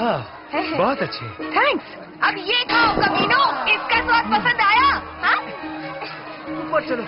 हाँ बहुत अच्छे थैंक्स अब ये खाओ कमीनो। इसका स्वाद पसंद आया। हाँ? ऊपर चलो।